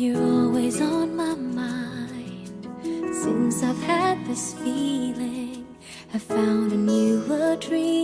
You're always on my mind Since I've had this feeling I found a new dream